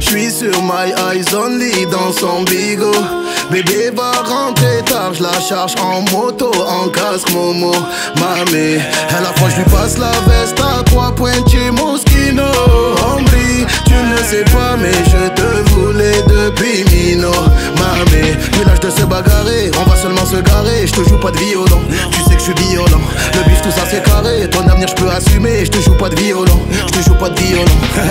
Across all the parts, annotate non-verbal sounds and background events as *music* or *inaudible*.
J'suis sur my eyes only dans son bigot. Bébé va rentrer tard, je la charge en moto, en casque Momo. Mamé, elle a froid, je lui passe la veste à trois te joue pas de violon, tu sais que je suis violent. Le bif, tout ça c'est carré, ton avenir je peux assumer. Je te joue pas de violon, je te joue pas de violon. *laughs*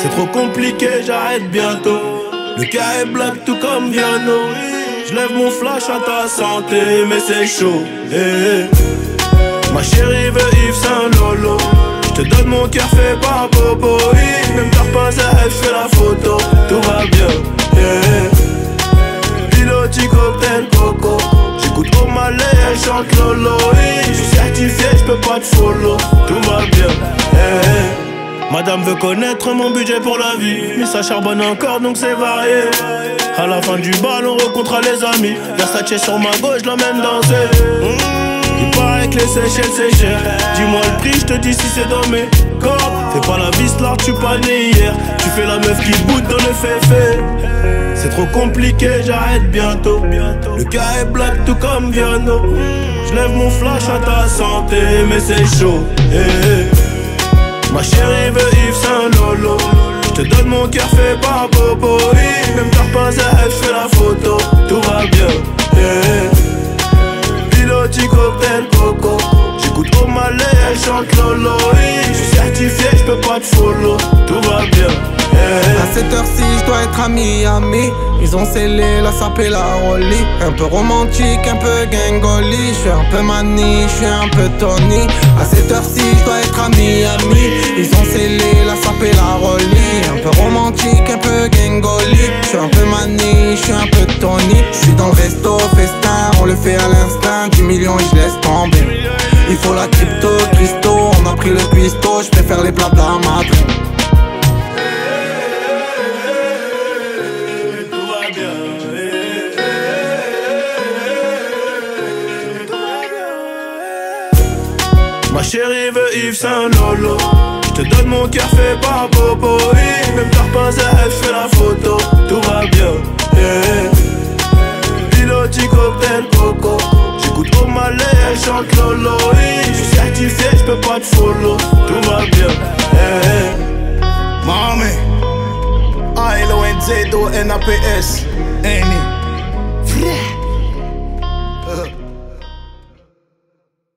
C'est trop compliqué, j'arrête bientôt. Le cas est black tout comme Viano. Je lève mon flash à ta santé, mais c'est chaud. Eh, eh. Ma chérie veut Yves Saint Lolo. Je te donne mon cœur fait par follow. Tout va bien. Madame veut connaître mon budget pour la vie Mais ça charbonne encore donc c'est varié. À la fin du bal on rencontre les amis. Versace sur ma gauche l'emmène danser. Mmh. Il paraît que les Seychelles c'est cher. Dis-moi le prix je te dis si c'est dans mes corps. Fais pas la vis là tu pas né hier. Tu fais la meuf qui boude dans le féfé C'est trop compliqué j'arrête bientôt. Le cas est black tout comme Viano Je lève mon flash à ta santé mais c'est chaud. Eh, eh. Ma chérie veut Yves Saint Lolo. Je te donne mon cœur fait par Bobo Même t'as pas elle fait la photo. Tout va bien. Yeah. Piloti cocktail coco. J'écoute au malais, elle chante Lolo. Je suis certifié, je peux pas te follow. Tout va bien à cette heure-ci, je dois être à Miami. Ils ont scellé la sape et la rollie. Un peu romantique, un peu gangoli. Je suis un peu mani, je suis un peu Tony. À cette heure-ci, je dois être à Miami. Ils ont scellé la sape et la rollie. Un peu romantique, un peu gangoli. Je suis un peu mani, je suis un peu Tony. Je suis dans le resto, festin, on le fait à l'instinct. 10 millions et je laisse tomber. Il faut la crypto, Christo, on a pris le cuistot, je les plats de Ma chérie veut Yves Saint Lolo. Je te donne mon cœur fait par Bobo. Même t'as pas elle fait la photo. Tout va bien. Yeah. Piloti cocktail coco. J'écoute au malais, elle chante Lolo. Je suis certifié, je peux pas te follow. Tout va bien. Yeah. Mami. I-L-O-N-Z-O-N-A-P-S Any